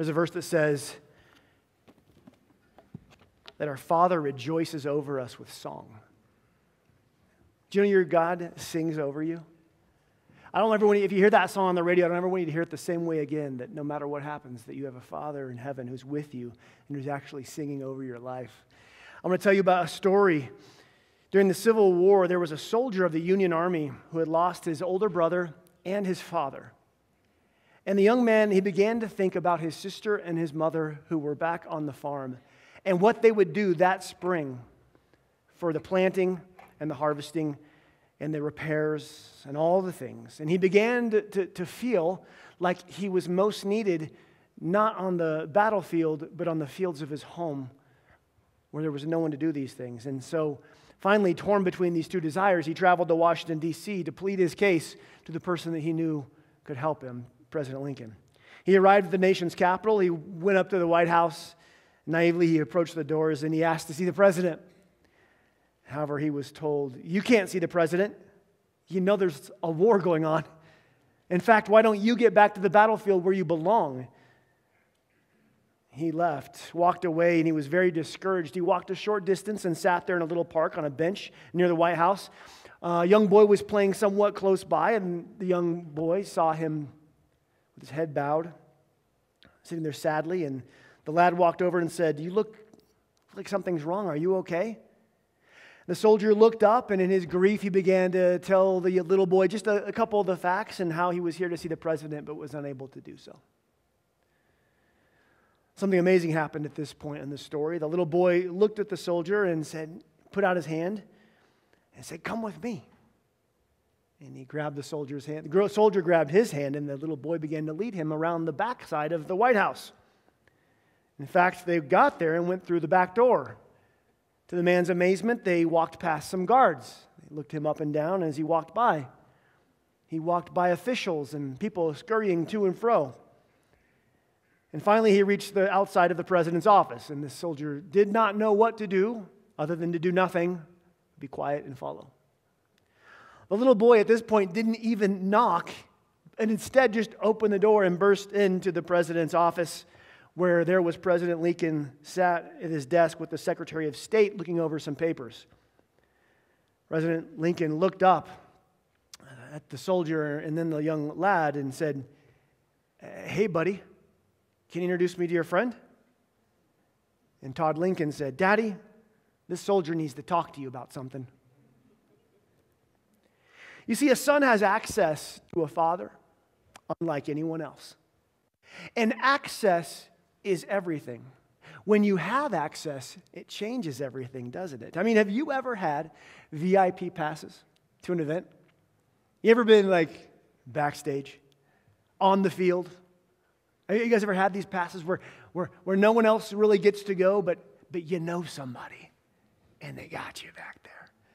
There's a verse that says that our Father rejoices over us with song. Do you know your God sings over you? I don't ever want you, if you hear that song on the radio, I don't ever want you to hear it the same way again, that no matter what happens, that you have a Father in heaven who's with you and who's actually singing over your life. I'm going to tell you about a story. During the Civil War, there was a soldier of the Union Army who had lost his older brother and his father. And the young man, he began to think about his sister and his mother who were back on the farm and what they would do that spring for the planting and the harvesting and the repairs and all the things. And he began to, to, to, feel like he was most needed not on the battlefield, but on the fields of his home where there was no one to do these things. And so, finally, torn between these two desires, he traveled to Washington, D.C. to plead his case to the person that he knew could help him, President Lincoln. He arrived at the nation's capital. He went up to the White House. Naively, he approached the doors and he asked to see the president. However, he was told, You can't see the president. You know there's a war going on. In fact, why don't you get back to the battlefield where you belong? He left, walked away, and he was very discouraged. He walked a short distance and sat there in a little park on a bench near the White House. A young boy was playing somewhat close by, and the young boy saw him with his head bowed, sitting there sadly. And the lad walked over and said, You look like something's wrong. Are you okay? The soldier looked up, and in his grief, he began to tell the little boy just a, a, couple of the facts and how he was here to see the president but was unable to do so. Something amazing happened at this point in the story. The little boy looked at the soldier and said, put out his hand and said, Come with me. And he grabbed the soldier's hand. The soldier grabbed his hand, and the little boy began to lead him around the backside of the White House. In fact, they got there and went through the back door. To the man's amazement, they walked past some guards. They looked him up and down as he walked by. He walked by officials and people scurrying to and fro. And finally, he reached the outside of the president's office, and the soldier did not know what to do other than to do nothing, be quiet and follow. The little boy at this point didn't even knock, and instead just opened the door and burst into the president's office where there was President Lincoln sat at his desk with the Secretary of State looking over some papers. President Lincoln looked up at the soldier and then the young lad and said, Hey, buddy, can you introduce me to your friend? And Tad Lincoln said, Daddy, this soldier needs to talk to you about something. You see, a son has access to a father unlike anyone else. And access is everything. When you have access, it changes everything, doesn't it? I mean, have you ever had VIP passes to an event? You ever been like backstage, on the field? Have you guys ever had these passes where, where, where no one else really gets to go, but, but you know somebody and they got you back?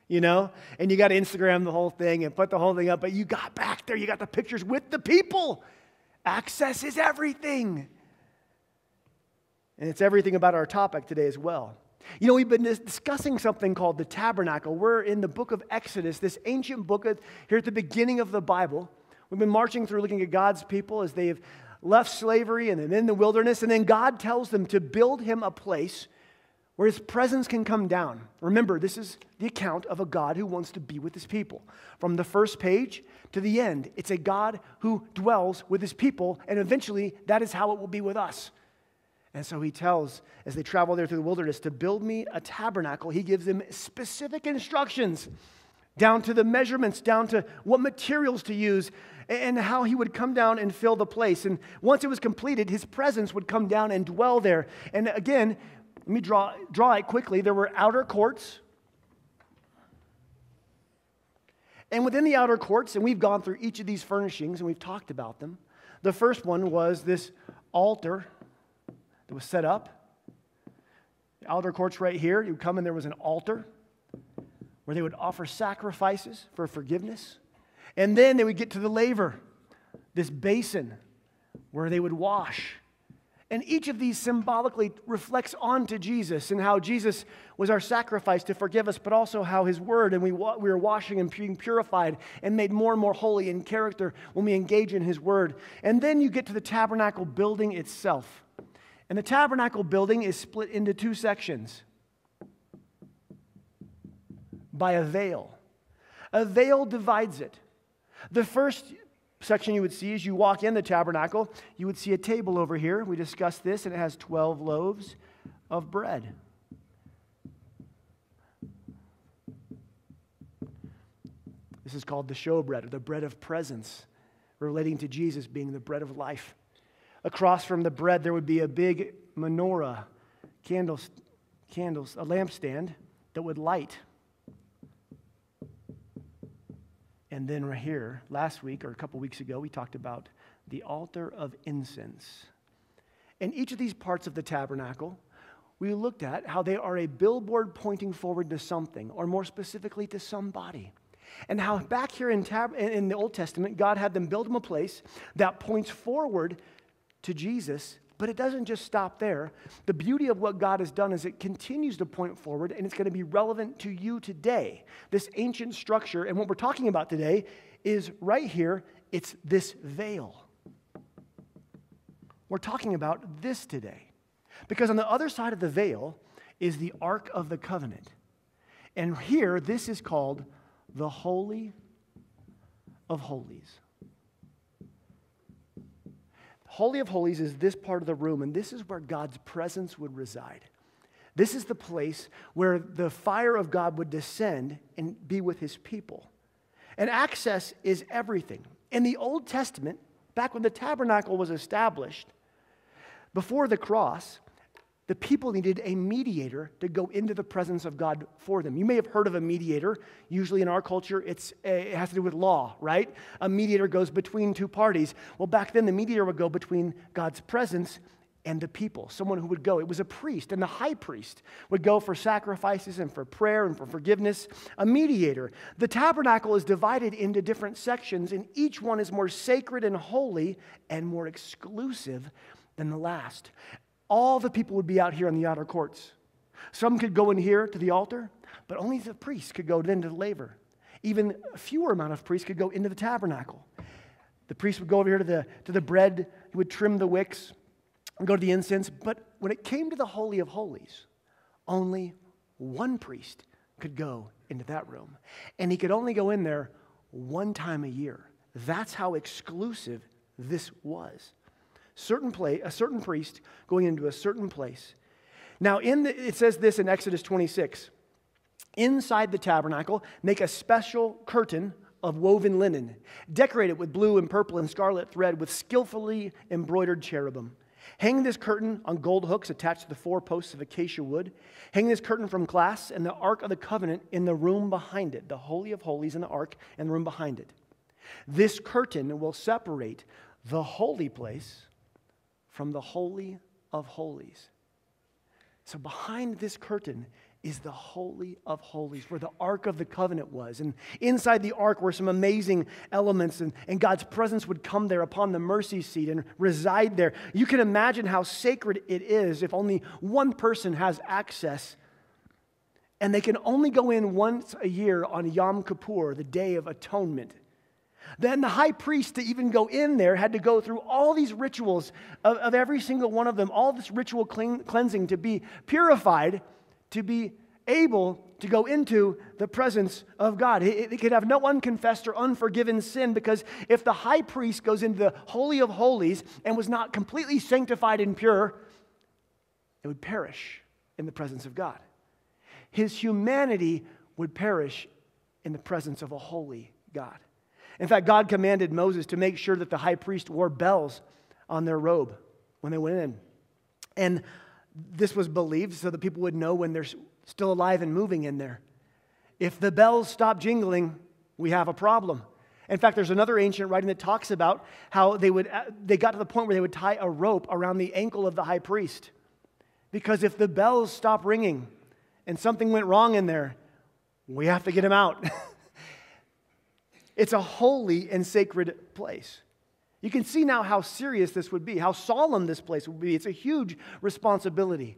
You know? And you got to Instagram the whole thing and put the whole thing up, but you got back there, you got the pictures with the people. Access is everything. And it's everything about our topic today as well. You know, we've been discussing something called the tabernacle. We're in the book of Exodus, this ancient book here at the beginning of the Bible. We've been marching through looking at God's people as they've left slavery and then in the wilderness. And then God tells them to build him a place where his presence can come down. Remember, this is the account of a God who wants to be with his people. From the first page to the end, it's a God who dwells with his people, and eventually that is how it will be with us. And so he tells, as they travel there through the wilderness, to build me a tabernacle. He gives them specific instructions, down to the measurements, down to what materials to use, and how he would come down and fill the place. And once it was completed, his presence would come down and dwell there. And again, let me draw, draw it quickly. There were outer courts. And within the outer courts, and we've gone through each of these furnishings and we've talked about them. The first one was this altar that was set up. The outer courts right here, you come and there was an altar where they would offer sacrifices for forgiveness. And then they would get to the laver, this basin where they would wash. And each of these symbolically reflects onto Jesus and how Jesus was our sacrifice to forgive us, but also how his word and we, we are washing and being purified and made more and more holy in character when we engage in his word. And then you get to the tabernacle building itself. And the tabernacle building is split into two sections by a veil. A veil divides it. The first section you would see as you walk in the tabernacle, you would see a table over here. We discussed this, and it has 12 loaves of bread. This is called the showbread, or the bread of presence, relating to Jesus being the bread of life. Across from the bread, there would be a big menorah, candles, candles, a lampstand that would light. And then right here, last week or a couple weeks ago, we talked about the altar of incense. And each of these parts of the tabernacle, we looked at how they are a billboard pointing forward to something, or more specifically to somebody. And how back here in, tab- in the Old Testament, God had them build them a place that points forward to Jesus, but it doesn't just stop there. The beauty of what God has done is it continues to point forward, and it's going to be relevant to you today. This ancient structure, and what we're talking about today is right here, it's this veil. We're talking about this today. Because on the other side of the veil is the Ark of the Covenant. And here, this is called the Holy of Holies. Holy of Holies is this part of the room, and this is where God's presence would reside. This is the place where the fire of God would descend and be with his people. And access is everything. In the Old Testament, back when the tabernacle was established, before the cross, the people needed a mediator to go into the presence of God for them. You may have heard of a mediator. Usually in our culture, it's, eh, it has to do with law, right? A mediator goes between two parties. Well, back then, the mediator would go between God's presence and the people, someone who would go. It was a priest, and the high priest would go for sacrifices and for prayer and for forgiveness. A mediator. The tabernacle is divided into different sections, and each one is more sacred and holy and more exclusive than the last all the people would be out here in the outer courts. Some could go in here to the altar, but only the priests could go then to the laver. Even a fewer amount of priests could go into the tabernacle. The priest would go over here to the, to the bread, he would trim the wicks, and go to the incense. But when it came to the Holy of Holies, only one priest could go into that room. And he could only go in there one time a year. That's how exclusive this was certain place, a certain priest going into a certain place. Now, in the, it says this in Exodus 26 Inside the tabernacle, make a special curtain of woven linen, decorate it with blue and purple and scarlet thread with skillfully embroidered cherubim. Hang this curtain on gold hooks attached to the four posts of acacia wood. Hang this curtain from glass and the Ark of the Covenant in the room behind it, the Holy of Holies in the Ark and the room behind it. This curtain will separate the holy place from the Holy of Holies. So, behind this curtain is the Holy of Holies, where the Ark of the Covenant was. And inside the Ark were some amazing elements, and, and God's presence would come there upon the mercy seat and reside there. You can imagine how sacred it is if only one person has access. And they can only go in once a year on Yom Kippur, the Day of Atonement. Then the high priest, to even go in there, had to go through all these rituals of, of every single one of them, all this ritual clean, cleansing to be purified, to be able to go into the presence of God. He, he could have no unconfessed or unforgiven sin because if the high priest goes into the Holy of Holies and was not completely sanctified and pure, it would perish in the presence of God. His humanity would perish in the presence of a holy God. In fact, God commanded Moses to make sure that the high priest wore bells on their robe when they went in. And this was believed so that people would know when they're still alive and moving in there. If the bells stop jingling, we have a problem. In fact, there's another ancient writing that talks about how they, would, uh, they got to the point where they would tie a rope around the ankle of the high priest. Because if the bells stop ringing and something went wrong in there, we have to get him out. It's a holy and sacred place. You can see now how serious this would be, how solemn this place would be. It's a huge responsibility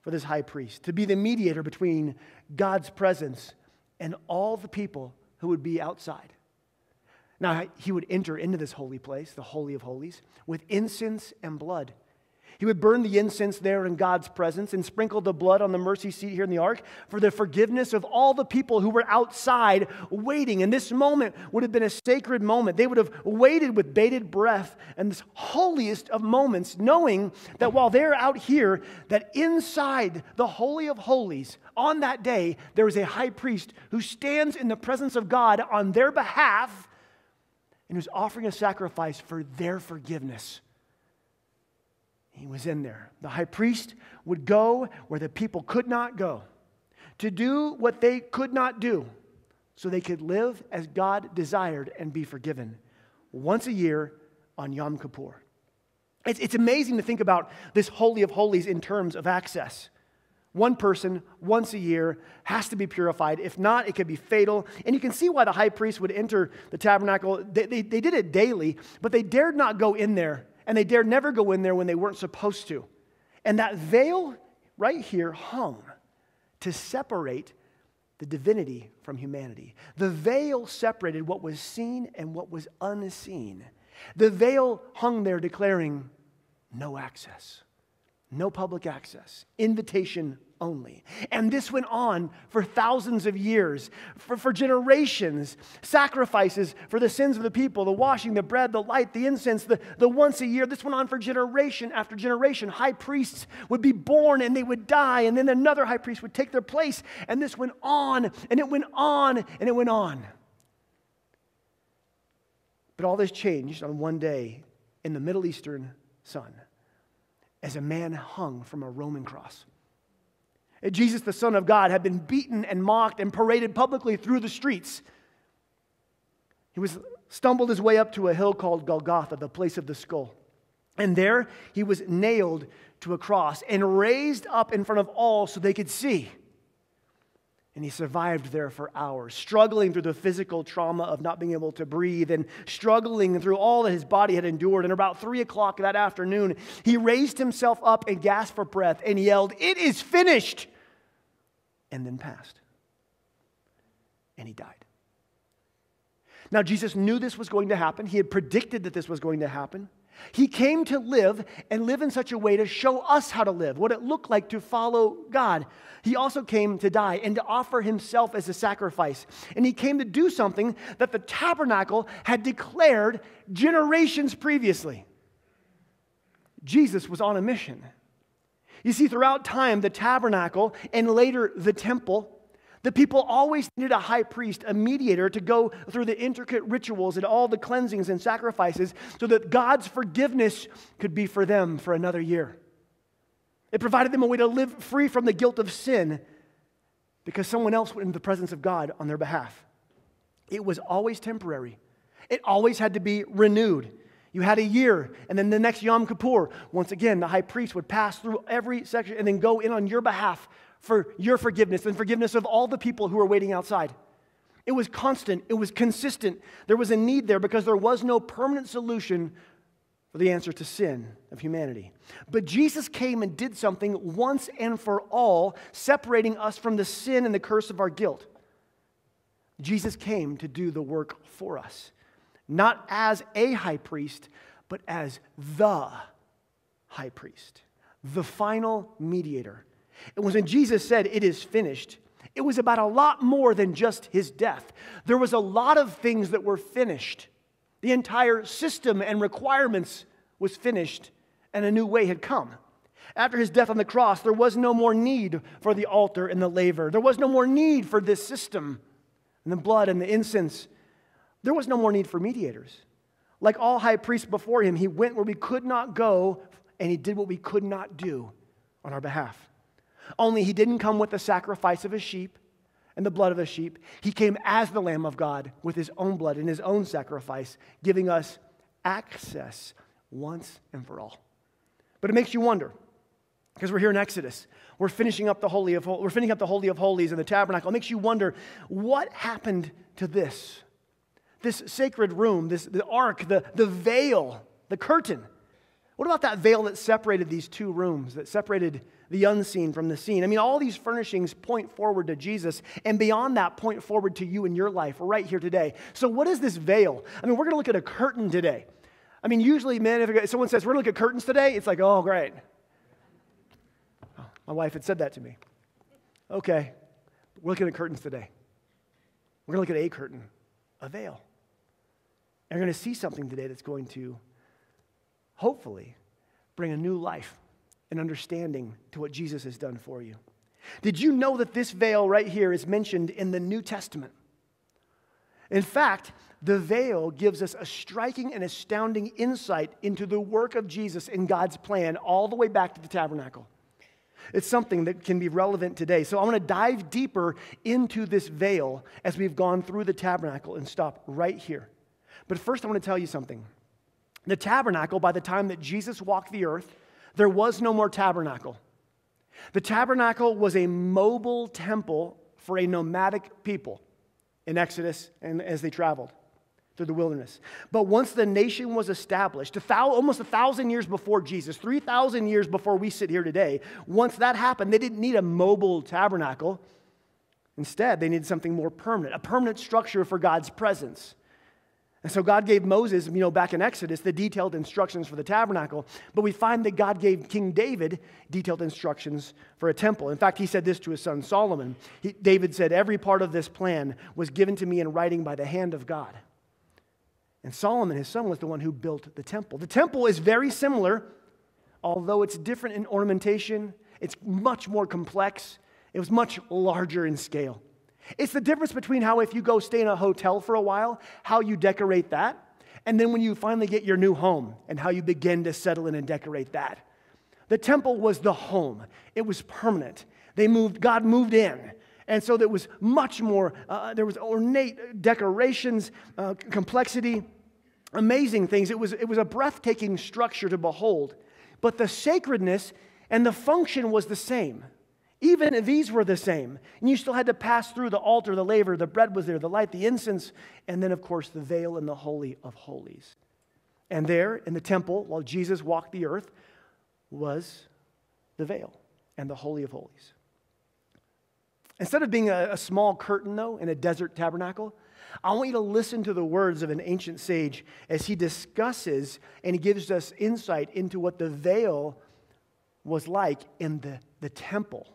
for this high priest to be the mediator between God's presence and all the people who would be outside. Now, he would enter into this holy place, the Holy of Holies, with incense and blood. He would burn the incense there in God's presence and sprinkle the blood on the mercy seat here in the ark for the forgiveness of all the people who were outside waiting. And this moment would have been a sacred moment. They would have waited with bated breath and this holiest of moments, knowing that while they're out here, that inside the Holy of Holies, on that day, there is a high priest who stands in the presence of God on their behalf and who's offering a sacrifice for their forgiveness. He was in there. The high priest would go where the people could not go to do what they could not do so they could live as God desired and be forgiven once a year on Yom Kippur. It's, it's amazing to think about this Holy of Holies in terms of access. One person once a year has to be purified. If not, it could be fatal. And you can see why the high priest would enter the tabernacle. They, they, they, did it daily, but they dared not go in there, and they dared never go in there when they weren't supposed to. And that veil right here hung to separate the divinity from humanity. The veil separated what was seen and what was unseen. The veil hung there declaring no access. No public access, invitation only. And this went on for thousands of years, for, for generations. Sacrifices for the sins of the people, the washing, the bread, the light, the incense, the, the once a year. This went on for generation after generation. High priests would be born and they would die, and then another high priest would take their place. And this went on, and it went on, and it went on. But all this changed on one day in the Middle Eastern sun as a man hung from a Roman cross. Jesus, the Son of God, had been beaten and mocked and paraded publicly through the streets. He was stumbled his way up to a hill called Golgotha, the place of the skull. And there he was nailed to a cross and raised up in front of all so they could see. And he survived there for hours, struggling through the physical trauma of not being able to breathe and struggling through all that his body had endured. And about three o'clock that afternoon, he raised himself up and gasped for breath and yelled, It is finished! And then passed. And he died. Now, Jesus knew this was going to happen. He had predicted that this was going to happen. He came to live and live in such a way to show us how to live, what it looked like to follow God. He also came to die and to offer himself as a sacrifice. And he came to do something that the tabernacle had declared generations previously. Jesus was on a mission. You see, throughout time, the tabernacle and later the temple the people always needed a high priest, a mediator, to go through the intricate rituals and all the cleansings and sacrifices so that God's forgiveness could be for them for another year. It provided them a way to live free from the guilt of sin because someone else went into the presence of God on their behalf. It was always temporary, it always had to be renewed. You had a year, and then the next Yom Kippur, once again, the high priest would pass through every section and then go in on your behalf for your forgiveness and forgiveness of all the people who were waiting outside. It was constant, it was consistent. There was a need there because there was no permanent solution for the answer to sin of humanity. But Jesus came and did something once and for all, separating us from the sin and the curse of our guilt. Jesus came to do the work for us, not as a high priest, but as the high priest, the final mediator It was when Jesus said, It is finished, it was about a lot more than just his death. There was a lot of things that were finished. The entire system and requirements was finished, and a new way had come. After his death on the cross, there was no more need for the altar and the laver. There was no more need for this system and the blood and the incense. There was no more need for mediators. Like all high priests before him, he went where we could not go and he did what we could not do on our behalf. Only he didn't come with the sacrifice of a sheep and the blood of a sheep. He came as the Lamb of God with his own blood and his own sacrifice, giving us access once and for all. But it makes you wonder, because we're here in Exodus. We're finishing up the Holy of we're finishing up the Holy of Holies in the tabernacle. It makes you wonder what happened to this? This sacred room, this the ark, the, the veil, the curtain. What about that veil that separated these two rooms, that separated the unseen from the seen. I mean, all these furnishings point forward to Jesus, and beyond that, point forward to you in your life right here today. So, what is this veil? I mean, we're going to look at a curtain today. I mean, usually, man, if someone says, We're going to look at curtains today, it's like, Oh, great. Oh, my wife had said that to me. Okay, we're looking at curtains today. We're going to look at a curtain, a veil. We're going to see something today that's going to hopefully bring a new life and understanding to what Jesus has done for you. Did you know that this veil right here is mentioned in the New Testament? In fact, the veil gives us a striking and astounding insight into the work of Jesus in God's plan all the way back to the tabernacle. It's something that can be relevant today. So I want to dive deeper into this veil as we've gone through the tabernacle and stop right here. But first, I want to tell you something. The tabernacle, by the time that Jesus walked the earth, there was no more tabernacle. The tabernacle was a mobile temple for a nomadic people in Exodus and as they traveled through the wilderness. But once the nation was established, almost a thousand years before Jesus, 3,000 years before we sit here today, once that happened, they didn't need a mobile tabernacle. Instead, they needed something more permanent, a permanent structure for God's presence. And so God gave Moses, you know, back in Exodus, the detailed instructions for the tabernacle. But we find that God gave King David detailed instructions for a temple. In fact, he said this to his son Solomon. He, David said, Every part of this plan was given to me in writing by the hand of God. And Solomon, his son, was the one who built the temple. The temple is very similar, although it's different in ornamentation, it's much more complex, it was much larger in scale. It's the difference between how, if you go stay in a hotel for a while, how you decorate that, and then when you finally get your new home and how you begin to settle in and decorate that. The temple was the home, it was permanent. They moved, God moved in. And so there was much more, uh, there was ornate decorations, uh, complexity, amazing things. It was, it was a breathtaking structure to behold. But the sacredness and the function was the same. Even these were the same. And you still had to pass through the altar, the laver, the bread was there, the light, the incense, and then, of course, the veil in the Holy of Holies. And there in the temple, while Jesus walked the earth, was the veil and the Holy of Holies. Instead of being a, a, small curtain, though, in a desert tabernacle, I want you to listen to the words of an ancient sage as he discusses and he gives us insight into what the veil was like in the, the temple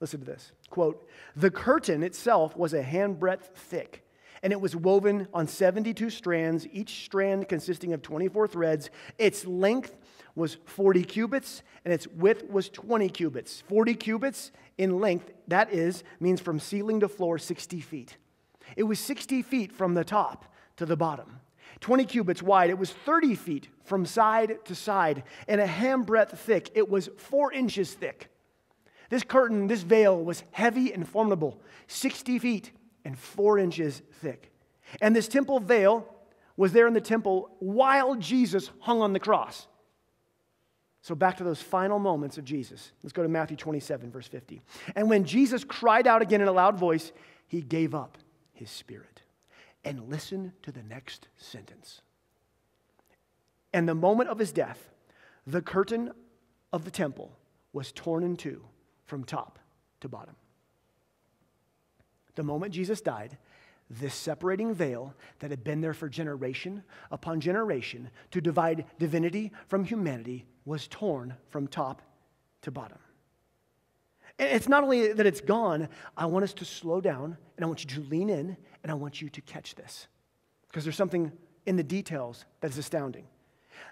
Listen to this quote, the curtain itself was a handbreadth thick, and it was woven on 72 strands, each strand consisting of 24 threads. Its length was 40 cubits, and its width was 20 cubits. 40 cubits in length, that is, means from ceiling to floor 60 feet. It was 60 feet from the top to the bottom. 20 cubits wide. It was 30 feet from side to side, and a handbreadth thick. It was four inches thick. This curtain, this veil, was heavy and formidable, 60 feet and four inches thick. And this temple veil was there in the temple while Jesus hung on the cross. So, back to those final moments of Jesus. Let's go to Matthew 27, verse 50. And when Jesus cried out again in a loud voice, he gave up his spirit. And listen to the next sentence. And the moment of his death, the curtain of the temple was torn in two from top to bottom. The moment Jesus died, this separating veil that had been there for generation upon generation to divide divinity from humanity was torn from top to bottom. And it's not only that it's gone, I want us to slow down and I want you to lean in and I want you to catch this because there's something in the details that is astounding.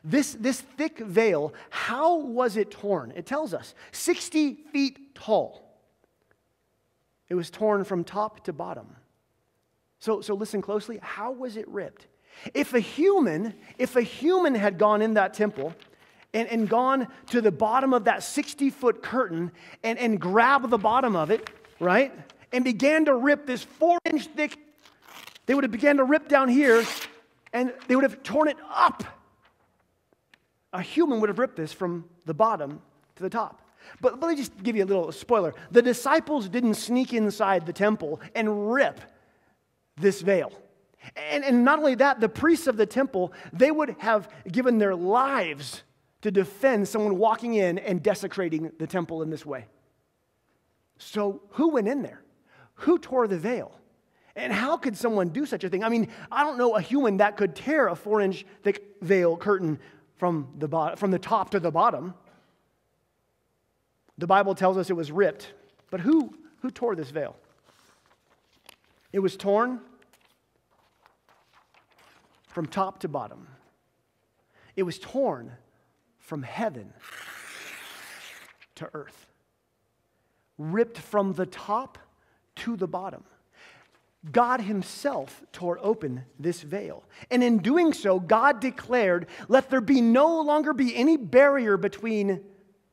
This, this thick veil, how was it torn? It tells us 60 feet tall. It was torn from top to bottom. So, so listen closely. How was it ripped? If a human, if a human had gone in that temple and, and gone to the bottom of that 60 foot curtain and, and grabbed the bottom of it, right? And began to rip this four inch thick, they would have began to rip down here and they would have torn it up a human would have ripped this from the bottom to the top. But let me just give you a little spoiler. The disciples didn't sneak inside the temple and rip this veil. And, and not only that, the priests of the temple, they would have given their lives to defend someone walking in and desecrating the temple in this way. So, who went in there? Who tore the veil? And how could someone do such a thing? I mean, I don't know a human that could tear a four inch thick veil curtain from the, from the top to the bottom. The Bible tells us it was ripped. But who, who tore this veil? It was torn from top to bottom. It was torn from heaven to earth, ripped from the top to the bottom. God Himself tore open this veil. And in doing so, God declared, Let there be no longer be any barrier between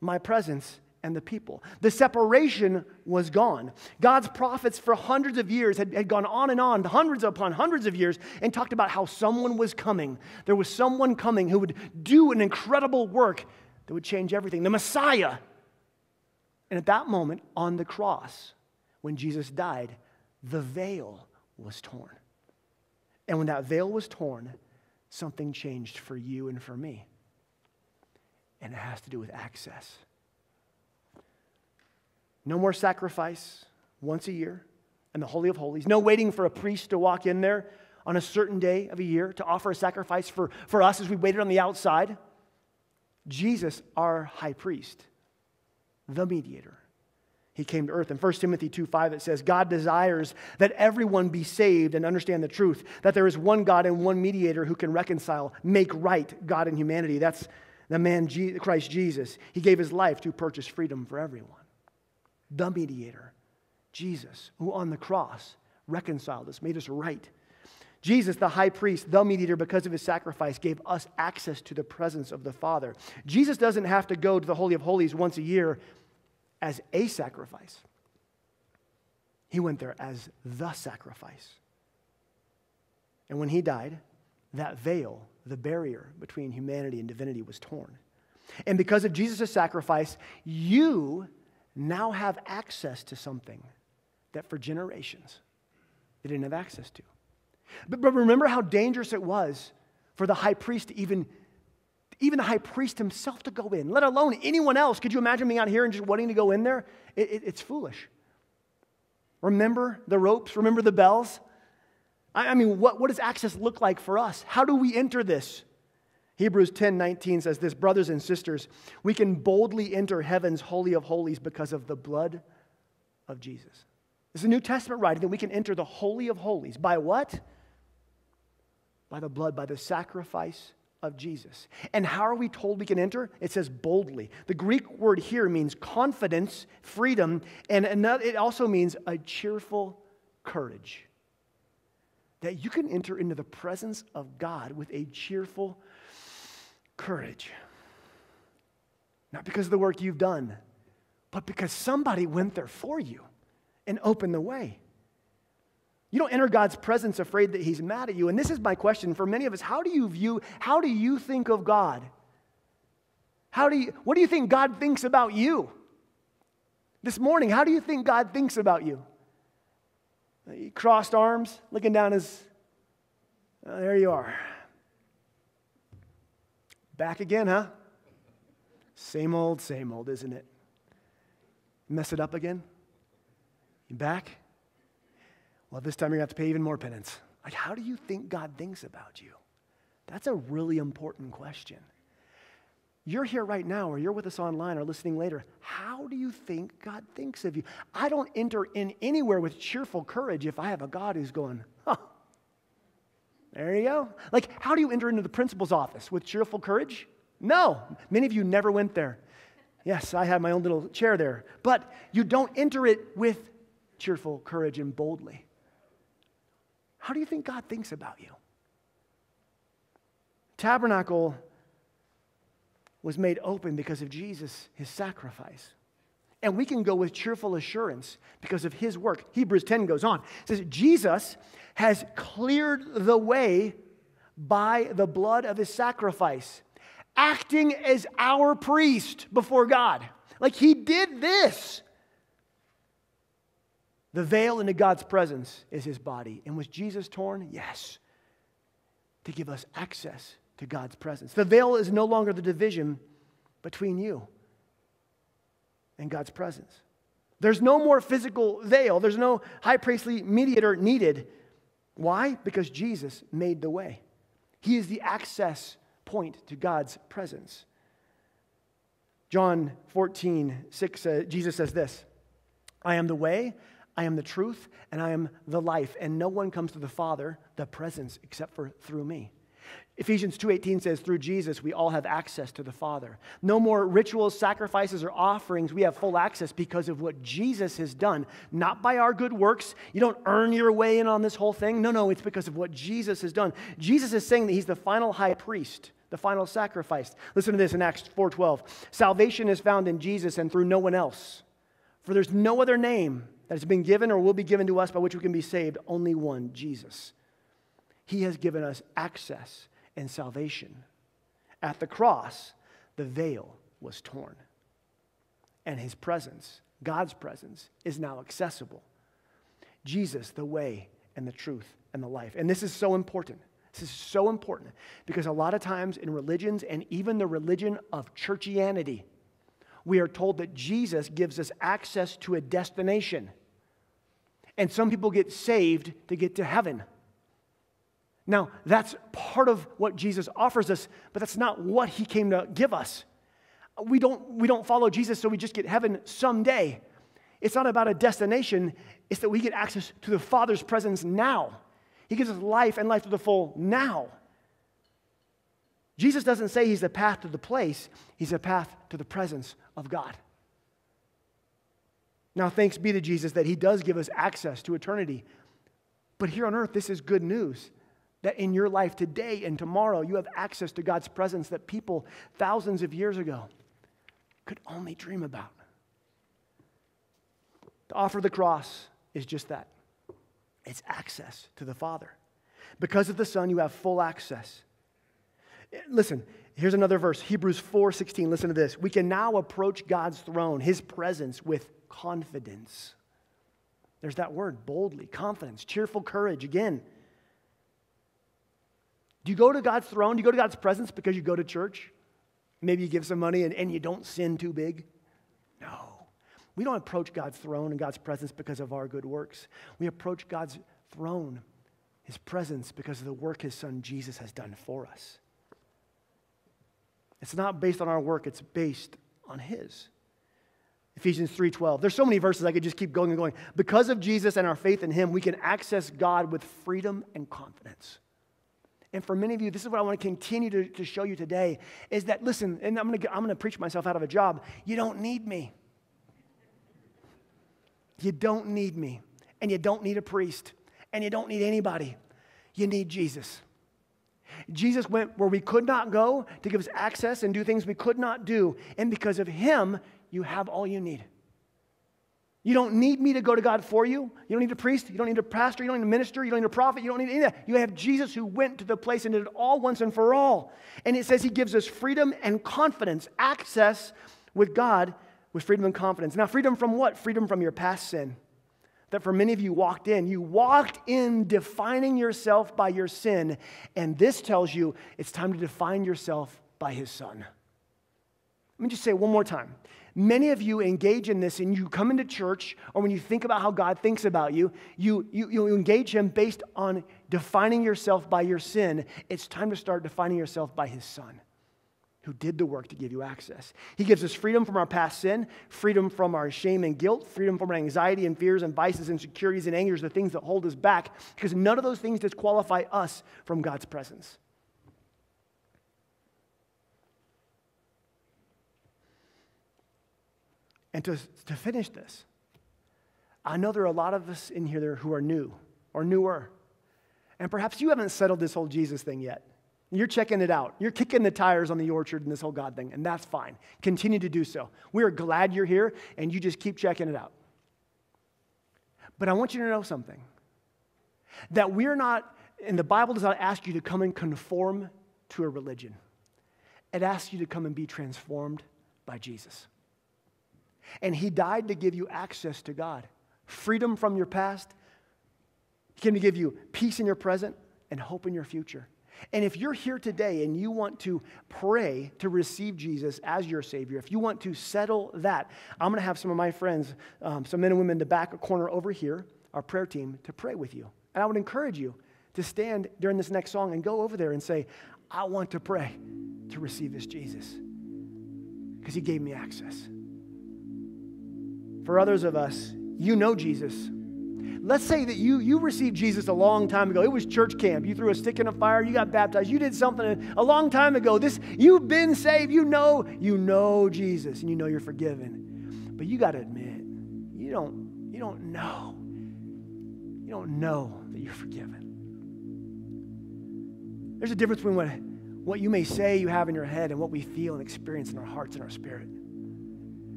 my presence and the people. The separation was gone. God's prophets for hundreds of years had, had gone on and on, hundreds upon hundreds of years, and talked about how someone was coming. There was someone coming who would do an incredible work that would change everything the Messiah. And at that moment, on the cross, when Jesus died, the veil was torn. And when that veil was torn, something changed for you and for me. And it has to do with access. No more sacrifice once a year in the Holy of Holies. No waiting for a priest to walk in there on a certain day of a year to offer a sacrifice for, for us as we waited on the outside. Jesus, our high priest, the mediator. He came to earth. In 1 Timothy 2 5, it says, God desires that everyone be saved and understand the truth, that there is one God and one mediator who can reconcile, make right God and humanity. That's the man, Christ Jesus. He gave his life to purchase freedom for everyone the mediator, Jesus, who on the cross reconciled us, made us right. Jesus, the high priest, the mediator, because of his sacrifice, gave us access to the presence of the Father. Jesus doesn't have to go to the Holy of Holies once a year as a sacrifice, he went there as the sacrifice. And when he died, that veil, the barrier between humanity and divinity, was torn. And because of Jesus' sacrifice, you now have access to something that for generations they didn't have access to. But, but remember how dangerous it was for the high priest to even, even the high priest himself to go in, let alone anyone else. Could you imagine being out here and just wanting to go in there? It, it, it's foolish. Remember the ropes, remember the bells. I, I mean, what, what does access look like for us? How do we enter this? Hebrews 10 19 says this Brothers and sisters, we can boldly enter heaven's holy of holies because of the blood of Jesus. It's a New Testament writing that we can enter the holy of holies. By what? By the blood, by the sacrifice of Jesus. And how are we told we can enter? It says boldly. The Greek word here means confidence, freedom, and it also means a cheerful courage. That you can enter into the presence of God with a cheerful courage. Not because of the work you've done, but because somebody went there for you and opened the way. You don't enter God's presence afraid that He's mad at you. And this is my question for many of us how do you view, how do you think of God? How do you, what do you think God thinks about you? This morning, how do you think God thinks about you? He crossed arms, looking down his, oh, there you are. Back again, huh? Same old, same old, isn't it? Mess it up again? You back? Well, this time you're going to have to pay even more penance. Like, how do you think God thinks about you? That's a really important question. You're here right now, or you're with us online or listening later. How do you think God thinks of you? I don't enter in anywhere with cheerful courage if I have a God who's going, huh, there you go. Like, how do you enter into the principal's office? With cheerful courage? No. Many of you never went there. Yes, I had my own little chair there. But you don't enter it with cheerful courage and boldly. How do you think God thinks about you? Tabernacle was made open because of Jesus, his sacrifice. And we can go with cheerful assurance because of his work. Hebrews 10 goes on. It says, Jesus has cleared the way by the blood of his sacrifice, acting as our priest before God. Like he did this. The veil into God's presence is his body. And was Jesus torn? Yes. To give us access to God's presence. The veil is no longer the division between you and God's presence. There's no more physical veil, there's no high priestly mediator needed. Why? Because Jesus made the way. He is the access point to God's presence. John 14, 6, uh, Jesus says this I am the way, I am the truth, and I am the life, and no one comes to the Father, the presence, except for through me. Ephesians 2:18 says through Jesus we all have access to the Father. No more rituals, sacrifices or offerings. We have full access because of what Jesus has done, not by our good works. You don't earn your way in on this whole thing. No, no, it's because of what Jesus has done. Jesus is saying that he's the final high priest, the final sacrifice. Listen to this in Acts 4:12. Salvation is found in Jesus and through no one else. For there's no other name that has been given or will be given to us by which we can be saved, only one, Jesus. He has given us access and salvation. At the cross, the veil was torn. And his presence, God's presence, is now accessible. Jesus, the way and the truth and the life. And this is so important. This is so important because a lot of times in religions and even the religion of churchianity, we are told that Jesus gives us access to a destination. And some people get saved to get to heaven. Now, that's part of what Jesus offers us, but that's not what he came to give us. We don't, we don't follow Jesus so we just get heaven someday. It's not about a destination, it's that we get access to the Father's presence now. He gives us life and life to the full now. Jesus doesn't say he's the path to the place, he's a path to the presence of God. Now, thanks be to Jesus that he does give us access to eternity. But here on earth, this is good news that in your life today and tomorrow, you have access to God's presence that people thousands of years ago could only dream about. To offer the cross is just that it's access to the Father. Because of the Son, you have full access. Listen, here's another verse Hebrews 4:16. Listen to this. We can now approach God's throne, his presence, with confidence. There's that word, boldly, confidence, cheerful courage. Again, do you go to God's throne? Do you go to God's presence because you go to church? Maybe you give some money and, and you don't sin too big? No. We don't approach God's throne and God's presence because of our good works. We approach God's throne, His presence, because of the work His Son Jesus has done for us. It's not based on our work, it's based on His. Ephesians 3:12. There's so many verses I could just keep going and going. Because of Jesus and our faith in him, we can access God with freedom and confidence. And for many of you, this is what I want to continue to, to show you today is that, listen, and I'm going, to, I'm going to preach myself out of a job. You don't need me. You don't need me. And you don't need a priest. And you don't need anybody. You need Jesus. Jesus went where we could not go to give us access and do things we could not do. And because of him, you have all you need. You don't need me to go to God for you. You don't need a priest. You don't need a pastor. You don't need a minister. You don't need a prophet. You don't need any of that. You have Jesus who went to the place and did it all once and for all. And it says he gives us freedom and confidence, access with God with freedom and confidence. Now, freedom from what? Freedom from your past sin. That for many of you walked in. You walked in defining yourself by your sin. And this tells you it's time to define yourself by his son. Let me just say one more time. Many of you engage in this and you come into church, or when you think about how God thinks about you, you, you, you engage Him based on defining yourself by your sin. It's time to start defining yourself by His Son, who did the work to give you access. He gives us freedom from our past sin, freedom from our shame and guilt, freedom from our anxiety and fears and vices, and insecurities and angers, the things that hold us back, because none of those things disqualify us from God's presence. And to, to finish this, I know there are a lot of us in here who are new or newer. And perhaps you haven't settled this whole Jesus thing yet. You're checking it out. You're kicking the tires on the orchard and this whole God thing, and that's fine. Continue to do so. We are glad you're here, and you just keep checking it out. But I want you to know something that we're not, and the Bible does not ask you to come and conform to a religion, it asks you to come and be transformed by Jesus. And He died to give you access to God, freedom from your past. He came to give you peace in your present and hope in your future. And if you're here today and you want to pray to receive Jesus as your Savior, if you want to settle that, I'm going to have some of my friends, um, some men and women in the back corner over here, our prayer team, to pray with you. And I would encourage you to stand during this next song and go over there and say, I want to pray to receive this Jesus. because he gave me access. For others of us, you know Jesus. Let's say that you, you received Jesus a long time ago. It was church camp. You threw a stick in a fire. You got baptized. You did something a long time ago. This, you've been saved. You know, you know Jesus and you know you're forgiven. But you got to admit, you don't, you don't know. You don't know that you're forgiven. There's a difference between what, what you may say you have in your head and what we feel and experience in our hearts and our spirit.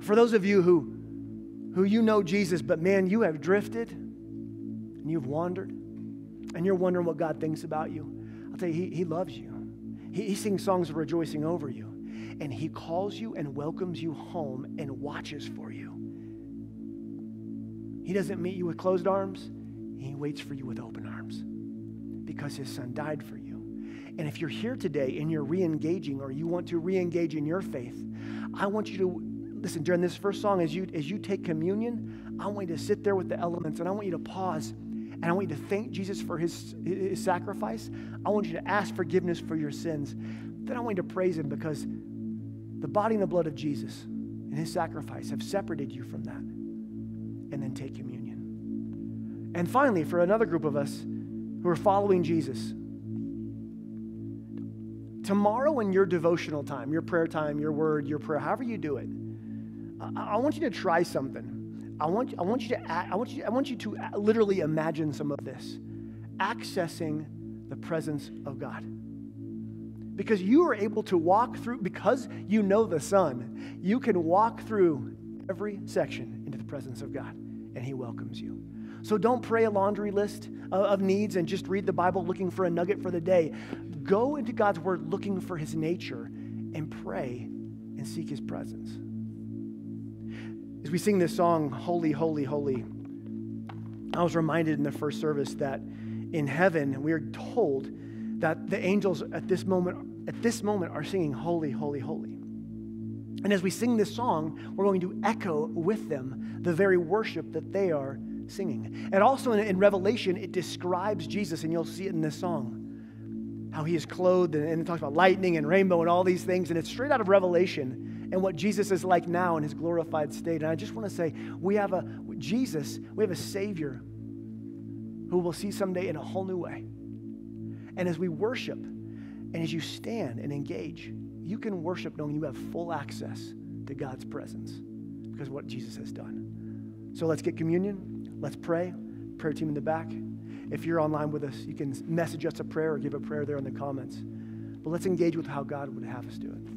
For those of you who who you know Jesus, but man, you have drifted and you've wandered and you're wondering what God thinks about you. I'll tell you, He, he loves you. He, he sings songs of rejoicing over you. And He calls you and welcomes you home and watches for you. He doesn't meet you with closed arms, He waits for you with open arms because His Son died for you. And if you're here today and you're re engaging or you want to re engage in your faith, I want you to listen, during this first song, as you, as you take communion, I want you to sit there with the elements and I want you to pause and I want you to thank Jesus for his, his sacrifice. I want you to ask forgiveness for your sins. Then I want you to praise him because the body and the blood of Jesus and his sacrifice have separated you from that. And then take communion. And finally, for another group of us who are following Jesus, tomorrow in your devotional time, your prayer time, your word, your prayer, however you do it, I, I want you to try something. I want, I want you to I want you, I want you to literally imagine some of this. Accessing the presence of God. Because you are able to walk through, because you know the Son, you can walk through every section into the presence of God, and He welcomes you. So don't pray a laundry list of needs and just read the Bible looking for a nugget for the day. Go into God's Word looking for His nature and pray and seek His presence. As we sing this song, Holy, Holy, Holy, I was reminded in the first service that in heaven we are told that the angels at this moment at this moment are singing holy holy holy. And as we sing this song we're going to echo with them the very worship that they are singing. And also in, in revelation it describes jesus and you'll see it in this song how he is clothed and, and it talks about lightning and rainbow and all these things and it's straight out of revelation and what Jesus is like now in his glorified state. And I just want to say, we have a Jesus, we have a Savior who we'll see someday in a whole new way. And as we worship, and as you stand and engage, you can worship knowing you have full access to God's presence because what Jesus has done. So let's get communion. Let's pray. Prayer team in the back. If you're online with us, you can message us a prayer or give a prayer there in the comments. But let's engage with how God would have us do it.